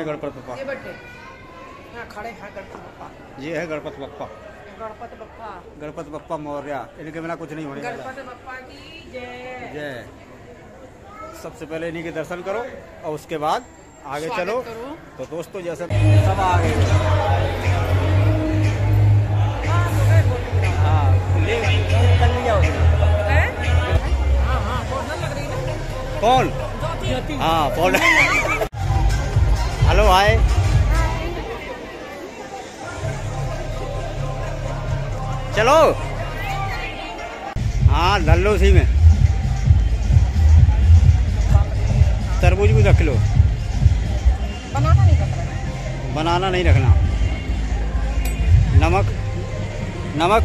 है गणपति बप्पा। ये बैठे हाँ खड़े हैं गणपति बप्पा। ये है गणपति बप्पा। गणपति बप्पा। गणपति बप्पा मौर्य। इनके बिना कुछ नहीं होने गणपति बप्पा की जय। जय। सबसे पहले इन्हीं के दर्शन करो और उसके बाद आगे चलो। तो दोस्तों जैसे सब आ गए बोल कौन हाँ? कौन हाय चलो। हाँ डल्लो उसी में। तरबूज भी रख लो। बनाना नहीं करता बनाना नहीं रखना। नमक। नमक।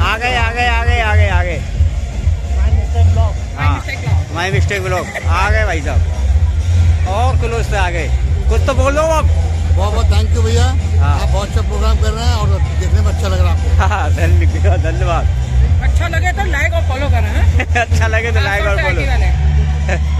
आ गए आ गए आ गए आ गए आ गए। हाँ। मिस्टेक लो माई मिस्टेक ब्लॉग आ गए भाई साहब। और किलो से आ गए। कुछ तो बोलो आप। बहुत बहुत थैंक यू भैया। हाँ। आप बहुत अच्छा प्रोग्राम कर रहे हैं और देखने में अच्छा लग रहा है आपको। हाँ धन्यवाद धन्यवाद। अच्छा लगे तो लाइक और फॉलो करें हैं? अच्छा लगे तो लाइक और हाँ,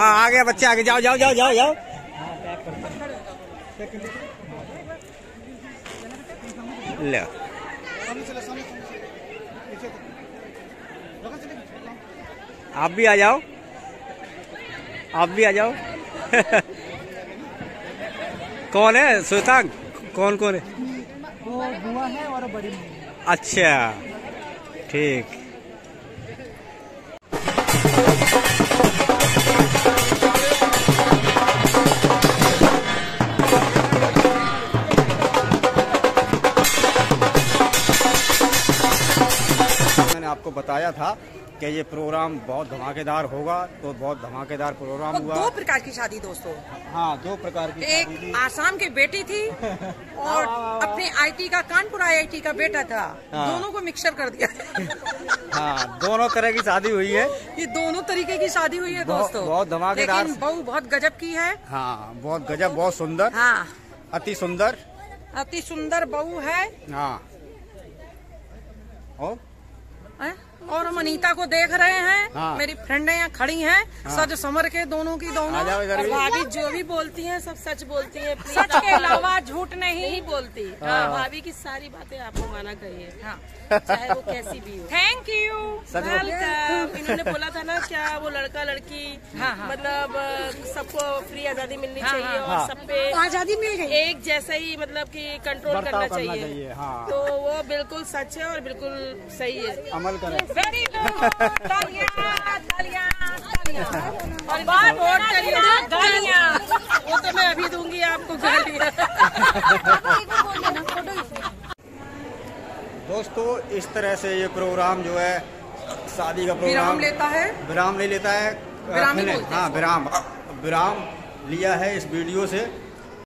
हाँ आ गया बच्चे आगे जाओ जाओ जाओ जाओ जाओ। ले। आप भी आ जाओ। आप भी आ जाओ। कौन है? श्वेतांग कौन कौन है? वो बुआ है और बड़ी अच्छा। ठीक। आपको बताया था कि ये प्रोग्राम बहुत धमाकेदार होगा तो बहुत धमाकेदार प्रोग्राम और हुआ। दो प्रकार की शादी दोस्तों। हाँ दो प्रकार की एक आसाम की बेटी थी और अपने आईटी का कानपुर आईआईटी का बेटा था। हाँ। दोनों को मिक्सर कर दिया। हाँ दोनों तरह की शादी हुई है। ये दोनों तरीके की शादी हुई है दोस्तों। बहुत धमाकेदार। बहू बहुत गजब की है। हाँ बहुत गजब बहुत सुंदर। हाँ। अति सुंदर। अति सुंदर बहू है। हाँ। और? हैं? और हम अनीता को देख रहे हैं। हाँ। मेरी फ्रेंडें यहाँ खड़ी हैं। सज समर के दोनों की दोनों। भाभी जो भी बोलती हैं सब सच बोलती हैं। प्लीज़ सच के अलावा झूठ नहीं नहीं बोलती। हाँ। हाँ। भाभी की सारी बातें आपको माना करिए। हाँ। चाहे वो कैसी भी हो। थैंक यू सच वेलकम इन्होंने बोला था ना क्या वो लड़का लड़की हाँ, हाँ। मतलब सबको फ्री आज़ादी मिलनी हाँ, चाहिए हाँ। और सब पे आज़ादी मिल गई। एक जैसा ही मतलब कि कंट्रोल करना करना चाहिए। चाहिए, हाँ। तो वो बिल्कुल सच है और बिल्कुल सही है। अमल करें। वेरी गुड तालियाँ तालियाँ तालियाँ और बात और करिए गालियाँ वो तो मैं अभी दूँगी आपको गालियाँ दोस्तों इस तरह से ये प्रोग्राम जो है शादी का प्रोग्राम लेता है। विराम ले लेता हैं। हाँ विराम। विराम लिया है इस वीडियो से।